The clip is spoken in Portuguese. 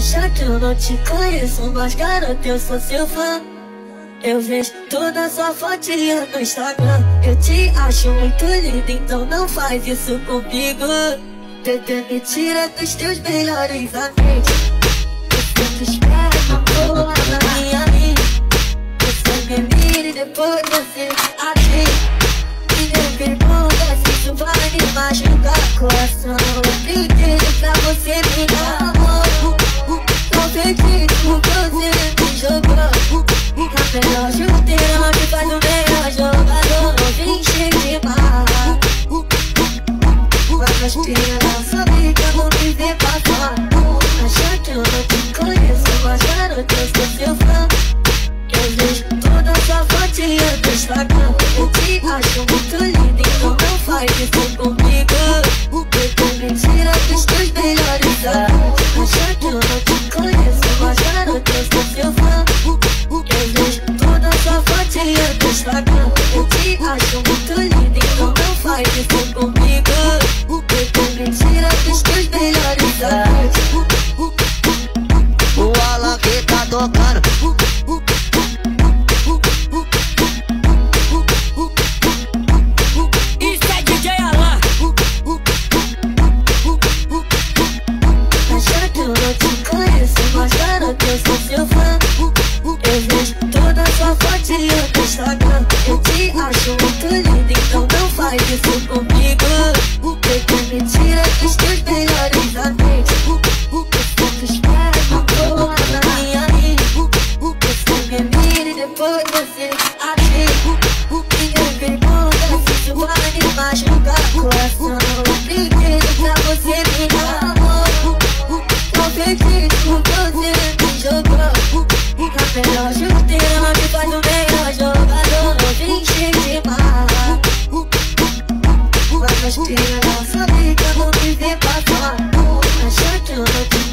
Acha que eu não te conheço, mas garoto, eu sou seu fã. Eu vejo toda sua fotinha no Instagram. Eu te acho muito linda, então não faz isso comigo. Tenta me tira dos teus melhores amigos. Você te espera uma boa na minha vida. Você me mira e depois você atende. E me pergunta se isso vai me machucar. Na melhor chuteira que faz o melhor jogador. Vim cheio de barra. Mas filha não sabe que vou me ver passar. Acha que eu não te conheço, mas garoto, eu sou seu fã. Eu vejo toda sua fotinha do. Eu te acho muito linda, então não faz isso comigo. Fotinha do Instagram. Eu te Instagram. Eu te acho muito linda, então não faz isso comigo. Eu tô mentira dos teus melhores amigos. Eu sempre espero uma boa na minha vida. Você me mira e depois você atende. Ninguém pergunta se isso vai me machucar. Coração, eu pedi pra você me dar amor. Não acredito que você me jogou. Na melhor chuteira Mon soleil, que Je te retrouve